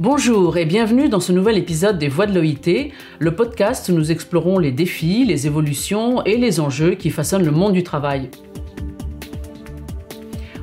Bonjour et bienvenue dans ce nouvel épisode des Voix de l'OIT, le podcast où nous explorons les défis, les évolutions et les enjeux qui façonnent le monde du travail.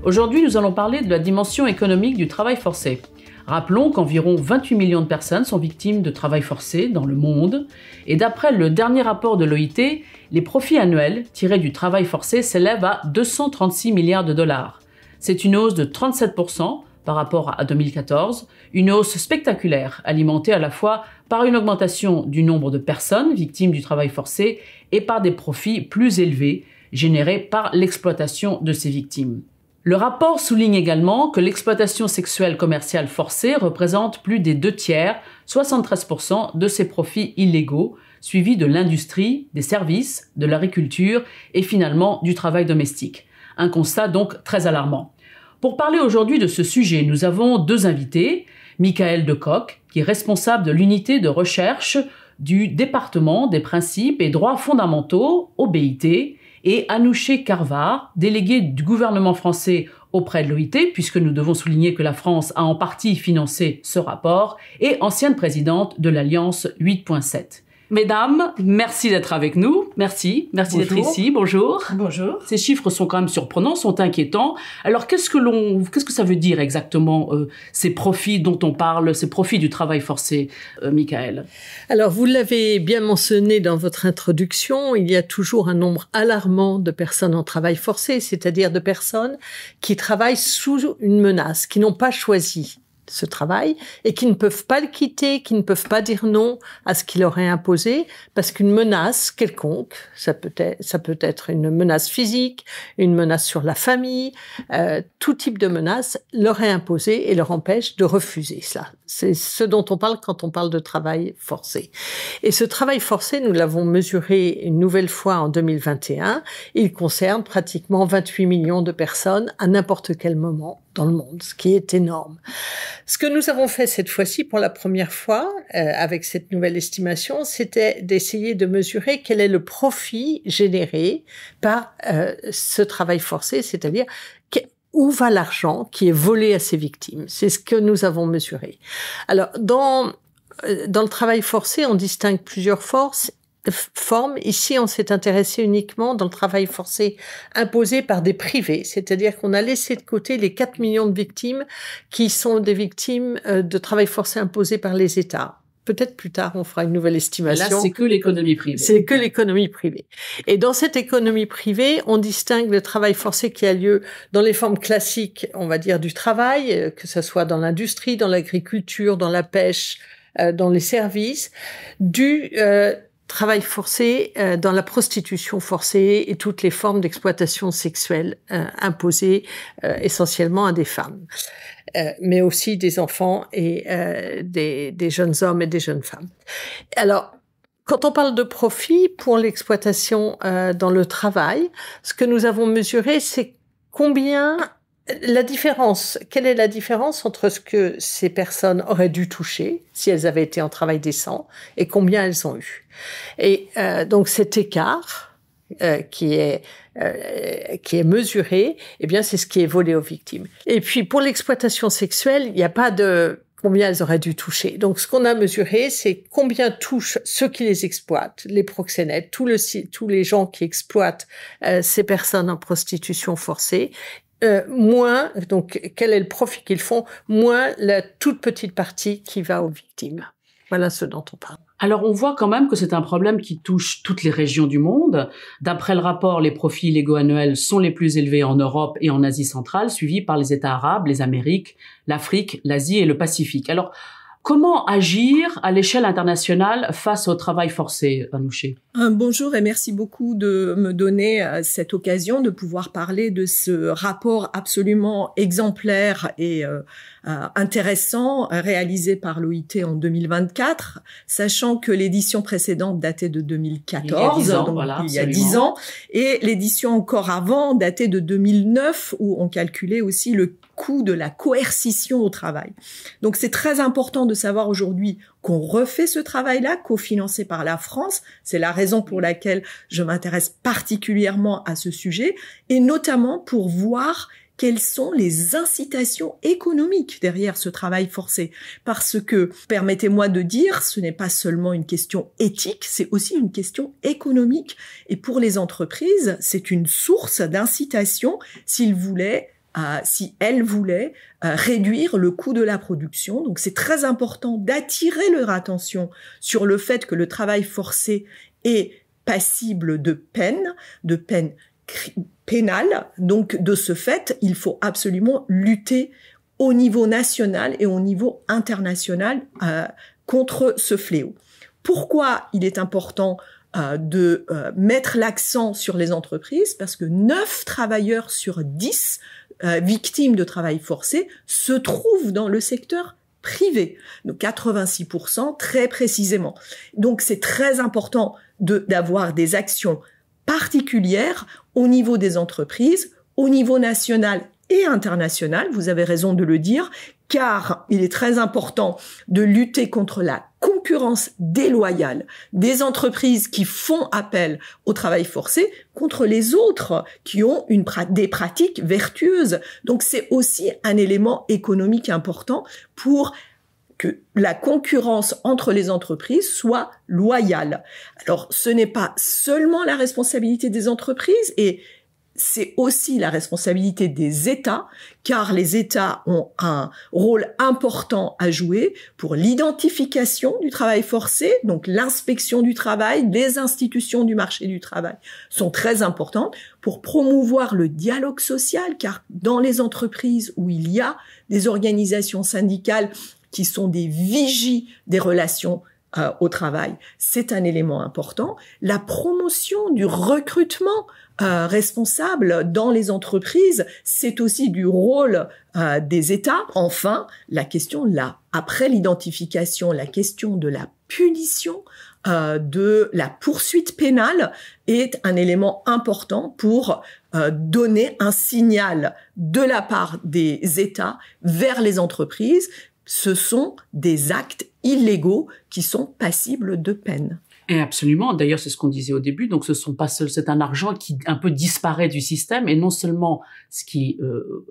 Aujourd'hui, nous allons parler de la dimension économique du travail forcé. Rappelons qu'environ 28 millions de personnes sont victimes de travail forcé dans le monde, et d'après le dernier rapport de l'OIT, les profits annuels tirés du travail forcé s'élèvent à 236 milliards de dollars. C'est une hausse de 37%, par rapport à 2014, une hausse spectaculaire alimentée à la fois par une augmentation du nombre de personnes victimes du travail forcé et par des profits plus élevés générés par l'exploitation de ces victimes. Le rapport souligne également que l'exploitation sexuelle commerciale forcée représente plus des deux tiers, 73% de ces profits illégaux, suivis de l'industrie, des services, de l'agriculture et finalement du travail domestique. Un constat donc très alarmant. Pour parler aujourd'hui de ce sujet, nous avons deux invités. Michael Decoq, qui est responsable de l'unité de recherche du département des principes et droits fondamentaux au BIT, et Anouché Carvar, délégué du gouvernement français auprès de l'OIT, puisque nous devons souligner que la France a en partie financé ce rapport, et ancienne présidente de l'Alliance 8.7. Mesdames, merci d'être avec nous. Merci, merci d'être ici. Bonjour. Bonjour. Ces chiffres sont quand même surprenants, sont inquiétants. Alors qu'est-ce que l'on, qu'est-ce que ça veut dire exactement euh, ces profits dont on parle, ces profits du travail forcé, euh, Michael? Alors vous l'avez bien mentionné dans votre introduction, il y a toujours un nombre alarmant de personnes en travail forcé, c'est-à-dire de personnes qui travaillent sous une menace, qui n'ont pas choisi ce travail et qui ne peuvent pas le quitter, qui ne peuvent pas dire non à ce qu'il est imposé parce qu'une menace quelconque, ça peut être, ça peut être une menace physique, une menace sur la famille, euh, tout type de menace leur est imposé et leur empêche de refuser cela. C'est ce dont on parle quand on parle de travail forcé. Et ce travail forcé, nous l'avons mesuré une nouvelle fois en 2021. Il concerne pratiquement 28 millions de personnes à n'importe quel moment le monde, ce qui est énorme. Ce que nous avons fait cette fois-ci pour la première fois euh, avec cette nouvelle estimation, c'était d'essayer de mesurer quel est le profit généré par euh, ce travail forcé, c'est-à-dire où va l'argent qui est volé à ces victimes. C'est ce que nous avons mesuré. Alors, dans, euh, dans le travail forcé, on distingue plusieurs forces forme. Ici, on s'est intéressé uniquement dans le travail forcé imposé par des privés, c'est-à-dire qu'on a laissé de côté les 4 millions de victimes qui sont des victimes euh, de travail forcé imposé par les États. Peut-être plus tard, on fera une nouvelle estimation. Là, c'est que l'économie privée. C'est que l'économie privée. Et dans cette économie privée, on distingue le travail forcé qui a lieu dans les formes classiques, on va dire, du travail, euh, que ce soit dans l'industrie, dans l'agriculture, dans la pêche, euh, dans les services, du travail forcé euh, dans la prostitution forcée et toutes les formes d'exploitation sexuelle euh, imposées euh, essentiellement à des femmes, mais aussi des enfants et des, des, jeunes hommes et des jeunes femmes. Alors, quand on parle de profit pour l'exploitation dans le travail, ce que nous avons mesuré, c'est combien la différence, quelle est la différence entre ce que ces personnes auraient dû toucher si elles avaient été en travail décent et combien elles ont eu? Et euh, donc cet écart euh, qui est euh, qui est mesuré, eh bien c'est ce qui est volé aux victimes. Et puis pour l'exploitation sexuelle, il n'y a pas de combien elles auraient dû toucher. Donc, ce qu'on a mesuré, c'est combien touchent ceux qui les exploitent, les proxénètes, tous, le, tous les gens qui exploitent ces personnes en prostitution forcée, euh, moins, donc quel est le profit qu'ils font, moins la toute petite partie qui va aux victimes. Voilà ce dont on parle. Alors on voit quand même que c'est un problème qui touche toutes les régions du monde. D'après le rapport, les profits illégaux annuels sont les plus élevés en Europe et en Asie centrale, suivis par les États arabes, les Amériques, l'Afrique, l'Asie et le Pacifique. Alors Comment agir à l'échelle internationale face au travail forcé, Anouché Bonjour et merci beaucoup de me donner euh, cette occasion de pouvoir parler de ce rapport absolument exemplaire et euh, euh, intéressant réalisé par l'OIT en 2024, sachant que l'édition précédente datait de 2014, il y a 10 ans, donc il y a 10 ans, et l'édition encore avant datait de 2009 où on calculait aussi le coût de la coercition au travail. Donc c'est très important de savoir aujourd'hui qu'on refait ce travail-là, cofinancé par la France. C'est la raison pour laquelle je m'intéresse particulièrement à ce sujet, et notamment pour voir quelles sont les incitations économiques derrière ce travail forcé. Parce que, permettez-moi de dire, ce n'est pas seulement une question éthique, c'est aussi une question économique. Et pour les entreprises, c'est une source d'incitation s'ils voulaient si elles voulaient euh, réduire le coût de la production. Donc c'est très important d'attirer leur attention sur le fait que le travail forcé est passible de peine, de peine pénale. Donc de ce fait, il faut absolument lutter au niveau national et au niveau international euh, contre ce fléau. Pourquoi il est important euh, de mettre l'accent sur les entreprises? Parce que 9 travailleurs sur 10 victimes de travail forcé se trouvent dans le secteur privé, donc 86% très précisément. Donc c'est très important d'avoir des actions particulières au niveau des entreprises, au niveau national et international, vous avez raison de le dire, car il est très important de lutter contre la concurrence déloyale des entreprises qui font appel au travail forcé contre les autres qui ont une, des pratiques vertueuses. Donc c'est aussi un élément économique important pour que la concurrence entre les entreprises soit loyale. Alors, ce n'est pas seulement la responsabilité des entreprises et c'est aussi la responsabilité des États, car les États ont un rôle important à jouer pour l'identification du travail forcé, donc l'inspection du travail, les institutions du marché du travail sont très importantes pour promouvoir le dialogue social, car dans les entreprises où il y a des organisations syndicales qui sont des vigies des relations euh, au travail. C'est un élément important. La promotion du recrutement euh, responsable dans les entreprises, c'est aussi du rôle euh, des États. Enfin, la question là, après l'identification, la question de la punition, de la poursuite pénale est un élément important pour donner un signal de la part des États vers les entreprises ce sont des actes illégaux qui sont passibles de peine. Et absolument. D'ailleurs, c'est ce qu'on disait au début. Donc, ce sont pas seuls, c'est un argent qui un peu disparaît du système et non seulement ce qui euh,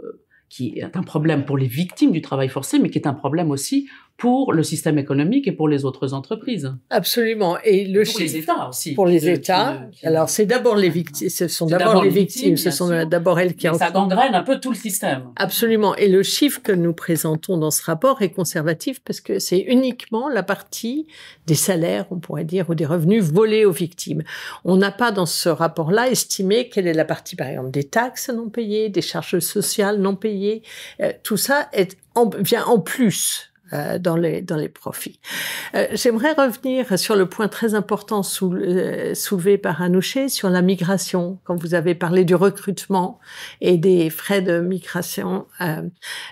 qui est un problème pour les victimes du travail forcé, mais qui est un problème aussi pour le système économique et pour les autres entreprises. Absolument. Et le pour les États aussi. Pour les États. Alors c'est d'abord les victimes. Ce sont d'abord les victimes. ce sont d'abord elles qui. Et ça gangrène un peu tout le système. Absolument. Et le chiffre que nous présentons dans ce rapport est conservatif parce que c'est uniquement la partie des salaires, on pourrait dire, ou des revenus volés aux victimes. On n'a pas dans ce rapport-là estimé quelle est la partie, par exemple, des taxes non payées, des charges sociales non payées. Euh, tout ça est vient en plus euh, dans les dans les profits. Euh, J'aimerais revenir sur le point très important euh, soulevé par Anouché sur la migration. Quand vous avez parlé du recrutement et des frais de migration, euh,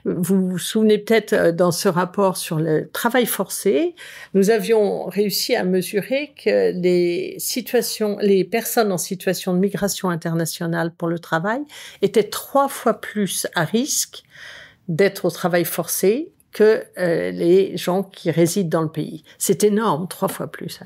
vous vous souvenez peut-être euh, dans ce rapport sur le travail forcé, nous avions réussi à mesurer que les situations, les personnes en situation de migration internationale pour le travail étaient trois fois plus à risque d'être au travail forcé que euh, les gens qui résident dans le pays. C'est énorme, trois fois plus.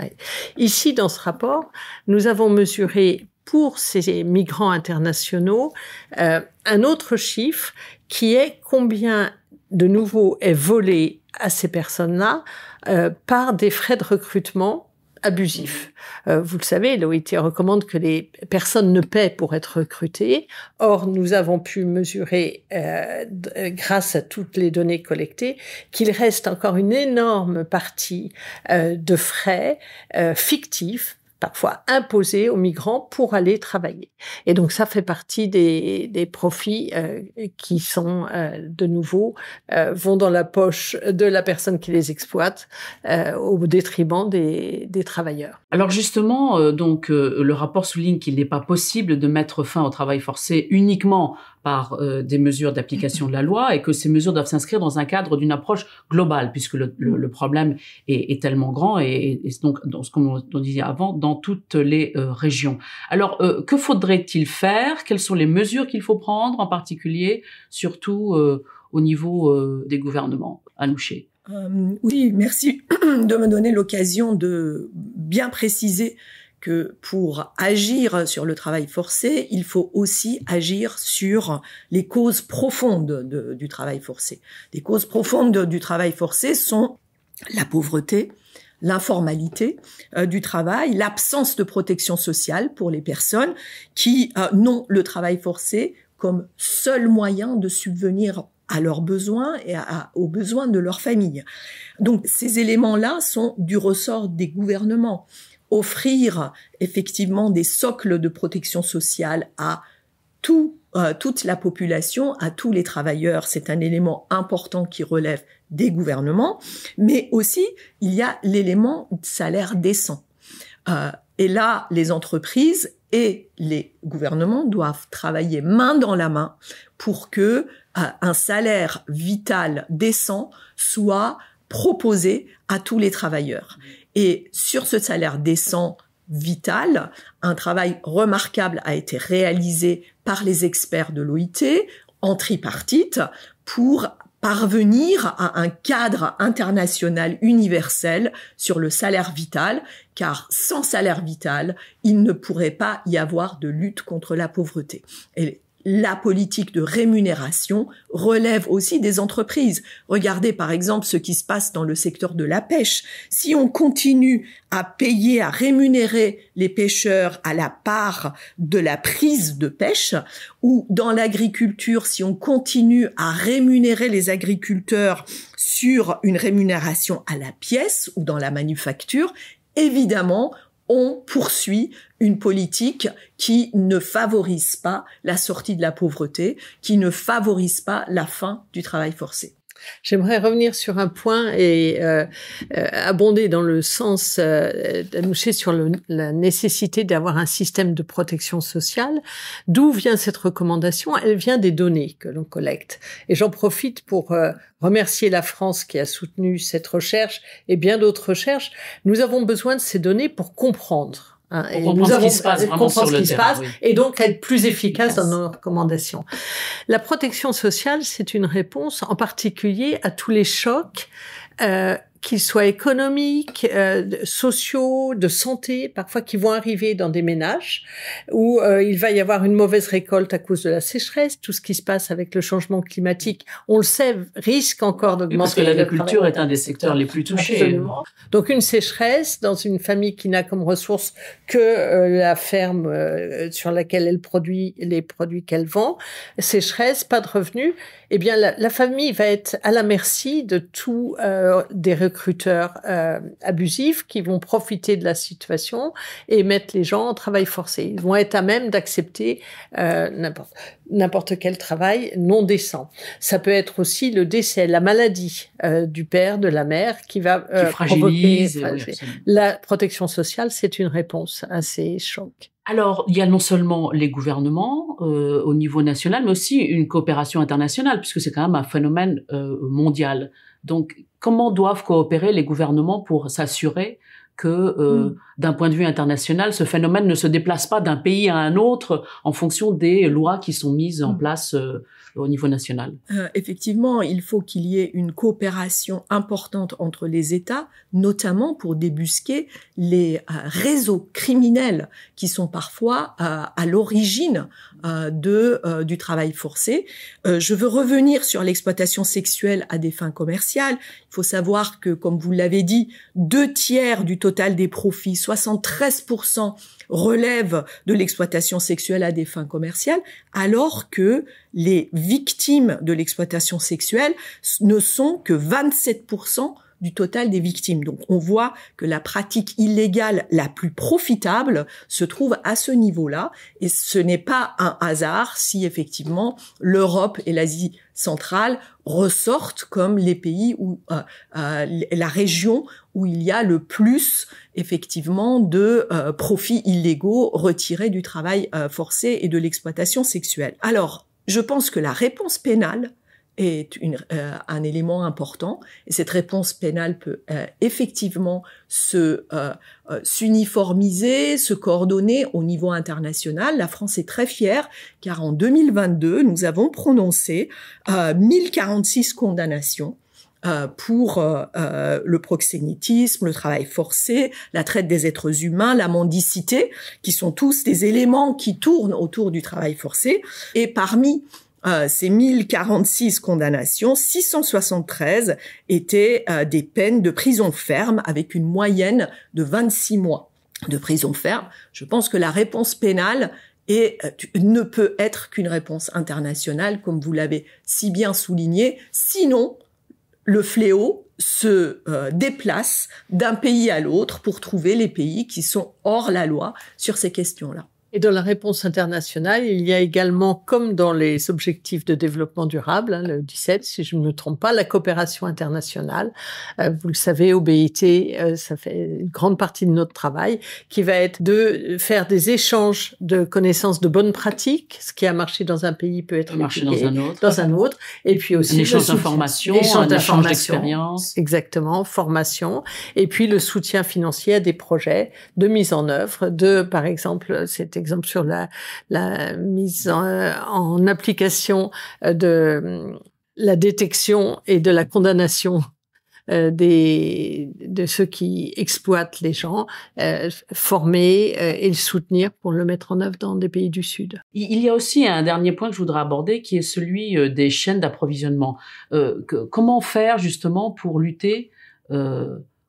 Ici, dans ce rapport, nous avons mesuré pour ces migrants internationaux euh, un autre chiffre qui est combien de nouveau est volé à ces personnes-là euh, par des frais de recrutement abusif. Euh, vous le savez, l'OIT recommande que les personnes ne paient pour être recrutées. Or, nous avons pu mesurer, euh, euh, grâce à toutes les données collectées, qu'il reste encore une énorme partie de frais fictifs parfois imposés aux migrants pour aller travailler. Et donc ça fait partie des, des profits euh, qui sont euh, de nouveau euh, vont dans la poche de la personne qui les exploite au détriment des, des, travailleurs. Alors justement, donc le rapport souligne qu'il n'est pas possible de mettre fin au travail forcé uniquement par euh, des mesures d'application de la loi et que ces mesures doivent s'inscrire dans un cadre d'une approche globale puisque le, le, problème est, est, tellement grand et, et donc dans ce qu'on disait avant dans toutes les euh, régions. Alors euh, que faudrait-il faire? Quelles sont les mesures qu'il faut prendre en particulier, surtout au niveau des gouvernements? Anouché. Oui, merci de me donner l'occasion de bien préciser que pour agir sur le travail forcé, il faut aussi agir sur les causes profondes du travail forcé. Les causes profondes du travail forcé sont la pauvreté, l'informalité euh, du travail, l'absence de protection sociale pour les personnes qui euh, n'ont le travail forcé comme seul moyen de subvenir à leurs besoins et aux besoins de leur famille. Donc ces éléments-là sont du ressort des gouvernements. Offrir effectivement des socles de protection sociale à tout, euh, toute la population, à tous les travailleurs, c'est un élément important qui relève des gouvernements, mais aussi il y a l'élément salaire décent. Euh, et là, les entreprises et les gouvernements doivent travailler main dans la main pour que euh, un salaire vital décent soit proposé à tous les travailleurs. Et sur ce salaire décent vital, un travail remarquable a été réalisé par les experts de l'OIT en tripartite pour parvenir à un cadre international universel sur le salaire vital, car sans salaire vital, il ne pourrait pas y avoir de lutte contre la pauvreté. Et la politique de rémunération relève aussi des entreprises. Regardez par exemple ce qui se passe dans le secteur de la pêche. Si on continue à payer, à rémunérer les pêcheurs à la part de la prise de pêche, ou dans l'agriculture, si on continue à rémunérer les agriculteurs sur une rémunération à la pièce ou dans la manufacture, évidemment, on poursuit une politique qui ne favorise pas la sortie de la pauvreté, qui ne favorise pas la fin du travail forcé. J'aimerais revenir sur un point et euh, euh, abonder dans le sens euh, sur la nécessité d'avoir un système de protection sociale. D'où vient cette recommandation? Elle vient des données que l'on collecte. Et j'en profite pour euh, remercier la France qui a soutenu cette recherche et bien d'autres recherches. Nous avons besoin de ces données pour comprendre Hein, et nous avons ce qui se passe, vraiment sur le terrain, passe, et donc être plus efficace dans nos recommandations. La protection sociale, c'est une réponse en particulier à tous les chocs euh, qu'ils soient économiques, euh, sociaux, de santé, parfois qui vont arriver dans des ménages où euh, il va y avoir une mauvaise récolte à cause de la sécheresse, tout ce qui se passe avec le changement climatique, on le sait, risque encore d'augmenter. Parce que l'agriculture est un des secteurs les plus touchés. Donc une sécheresse dans une famille qui n'a comme ressource que euh, la ferme euh, sur laquelle elle produit les produits qu'elle vend, sécheresse, pas de revenus, eh bien la, la, famille va être à la merci de tous euh, des recruteurs euh, abusifs qui vont profiter de la situation et mettre les gens en travail forcé. Ils vont être à même d'accepter euh, n'importe n'importe quel travail non décent. Ça peut être aussi le décès, la maladie euh, du père, de la mère qui va euh, provoquer la protection sociale. C'est une réponse à ces chocs. Alors, il y a non seulement les gouvernements euh, au niveau national, mais aussi une coopération internationale, puisque c'est quand même un phénomène euh, mondial. Donc, comment doivent coopérer les gouvernements pour s'assurer que, euh, mm. d'un point de vue international, ce phénomène ne se déplace pas d'un pays à un autre en fonction des lois qui sont mises en mm. place euh, au niveau national. Euh, effectivement, il faut qu'il y ait une coopération importante entre les États, notamment pour débusquer les euh, réseaux criminels qui sont parfois euh, à l'origine euh, de du travail forcé. je veux revenir sur l'exploitation sexuelle à des fins commerciales. Il faut savoir que, comme vous l'avez dit, deux tiers du total des profits, 73% relève de l'exploitation sexuelle à des fins commerciales, alors que les victimes de l'exploitation sexuelle ne sont que 27% du total des victimes. Donc on voit que la pratique illégale la plus profitable se trouve à ce niveau-là et ce n'est pas un hasard si effectivement l'Europe et l'Asie centrale ressortent comme les pays où euh, euh, la région où il y a le plus effectivement de euh, profits illégaux retirés du travail forcé et de l'exploitation sexuelle. Alors, je pense que la réponse pénale est une, euh, un élément important et cette réponse pénale peut euh, effectivement se euh, s'uniformiser, se coordonner au niveau international. La France est très fière car en 2022 nous avons prononcé 1046 condamnations euh, pour euh, euh, le proxénétisme, le travail forcé, la traite des êtres humains, la mendicité, qui sont tous des éléments qui tournent autour du travail forcé. Et parmi ces 1046 condamnations, 673 étaient des peines de prison ferme avec une moyenne de 26 mois de prison ferme. Je pense que la réponse pénale ne peut être qu'une réponse internationale, comme vous l'avez si bien souligné. Sinon, le fléau se euh, déplace d'un pays à l'autre pour trouver les pays qui sont hors la loi sur ces questions-là. Et dans la réponse internationale, il y a également, comme dans les objectifs de développement durable, hein, le 17, si je ne me trompe pas, la coopération internationale. Euh, vous le savez, au BIT, euh, ça fait une grande partie de notre travail, qui va être de faire des échanges de connaissances de bonnes pratiques. Ce qui a marché dans un pays peut être marché dans un autre. Dans un autre. Et puis aussi l'échange d'informations, l'échange d'expérience. Exactement, formation. Et puis le soutien financier à des projets de mise en œuvre de, par exemple, c'était exemple sur la, mise en, application euh, de la détection et de la condamnation euh, des, de ceux qui exploitent les gens, euh, former et le soutenir pour le mettre en œuvre dans des pays du Sud. Il y a aussi un dernier point que je voudrais aborder qui est celui des chaînes d'approvisionnement. comment faire justement pour lutter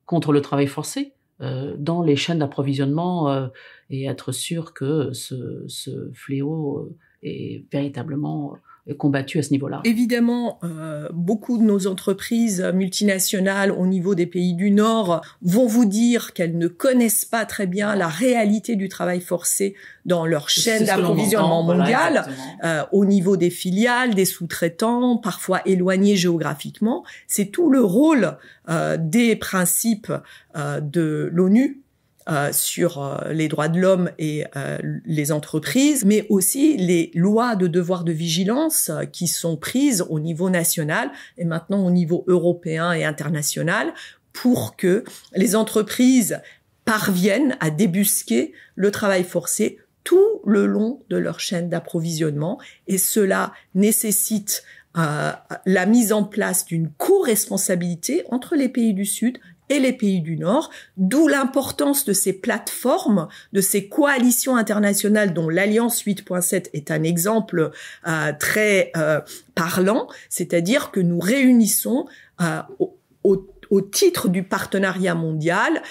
contre le travail forcé? Dans les chaînes d'approvisionnement et être sûr que ce, ce fléau euh, est véritablement euh, combattu à ce niveau-là. Évidemment, euh, beaucoup de nos entreprises multinationales au niveau des pays du Nord vont vous dire qu'elles ne connaissent pas très bien la réalité du travail forcé dans leur chaîne d'approvisionnement mondiale, euh, au niveau des filiales, des sous-traitants, parfois éloignés géographiquement. C'est tout le rôle euh, des principes euh, de l'ONU euh, sur euh, les droits de l'homme et euh, les entreprises, mais aussi les lois de devoir de vigilance qui sont prises au niveau national et maintenant au niveau européen et international pour que les entreprises parviennent à débusquer le travail forcé tout le long de leur chaîne d'approvisionnement. Et cela nécessite la mise en place d'une co-responsabilité entre les pays du Sud et les pays du Nord, d'où l'importance de ces plateformes, de ces coalitions internationales dont l'Alliance 8.7 est un exemple euh, très euh, parlant, c'est-à-dire que nous réunissons euh, au, au, titre du partenariat mondial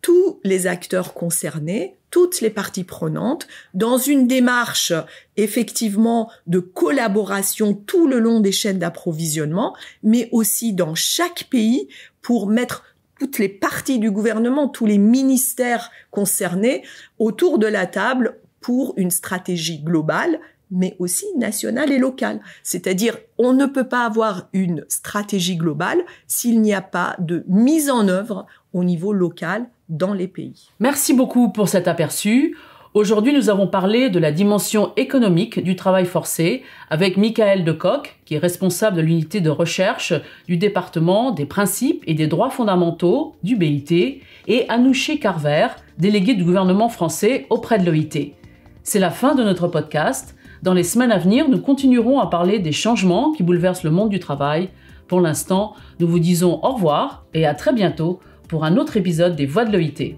tous les acteurs concernés, toutes les parties prenantes dans une démarche effectivement de collaboration tout le long des chaînes d'approvisionnement, mais aussi dans chaque pays pour mettre toutes les parties du gouvernement, tous les ministères concernés autour de la table pour une stratégie globale mais aussi nationale et locale. C'est-à-dire, on ne peut pas avoir une stratégie globale s'il n'y a pas de mise en œuvre au niveau local dans les pays. Merci beaucoup pour cet aperçu. Aujourd'hui, nous avons parlé de la dimension économique du travail forcé avec Michael Decoq, qui est responsable de l'unité de recherche du département des principes et des droits fondamentaux du BIT, et Anouché Carver, délégué du gouvernement français auprès de l'OIT. C'est la fin de notre podcast. Dans les semaines à venir, nous continuerons à parler des changements qui bouleversent le monde du travail. Pour l'instant, nous vous disons au revoir et à très bientôt pour un autre épisode des Voix de l'OIT.